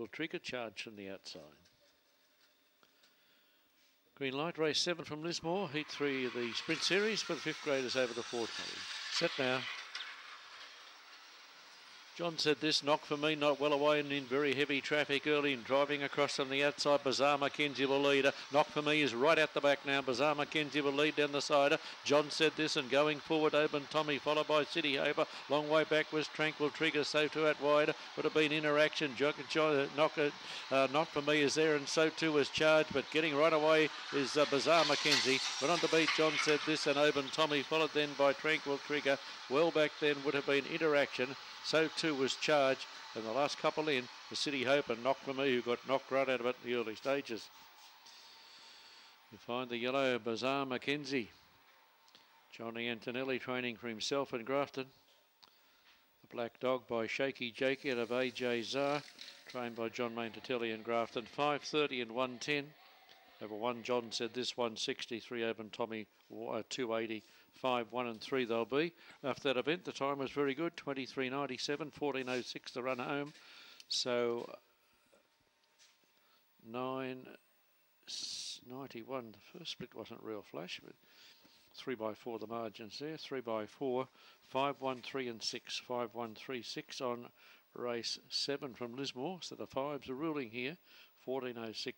Tranquil Trigger charge from the outside. Green light, race seven from Lismore, heat three of the sprint series for the fifth graders over the 420. Set now. John said this knock for me, not well away and in very heavy traffic early and driving across on the outside. Bazaar McKenzie will lead. Knock for me is right at the back now. Bazaar McKenzie will lead down the side. John said this and going forward, Open Tommy, followed by City Hoper. Long way back was Tranquil Trigger, safe to out wide. Would have been interaction. John, knock, uh, knock for me is there and so too was Charge, but getting right away is uh, Bazaar Mackenzie. But on the beat, John said this and Open Tommy, followed then by Tranquil Trigger. Well back then would have been interaction. So too was Charge. And the last couple in, the City Hope and Knock Me, who got knocked right out of it in the early stages. You find the yellow Bazaar McKenzie. Johnny Antonelli training for himself in Grafton. The black dog by Shaky Jakey out of AJ Zar, trained by John Maintatelli in Grafton. 5.30 and 110. Over one, John said this 163 open Tommy uh, 280 5, 1 and 3 they'll be. After that event, the time was very good, 23.97, 14.06 the run home. So 9.91, the first split wasn't real flash, but 3 by 4 the margins there, 3 by 4, 5, 1, 3 and 6, 5, 1, 3, 6 on race 7 from Lismore. So the fives are ruling here, 14.06